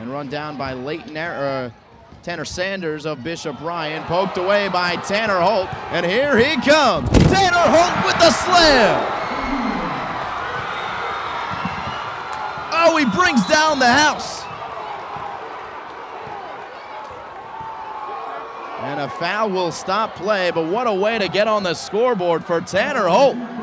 and run down by Leighton, er-, uh, Tanner Sanders of Bishop Ryan, poked away by Tanner Holte, and here he comes. Tanner Holte with the slam. Oh, he brings down the house. And a foul will stop play, but what a way to get on the scoreboard for Tanner Holte.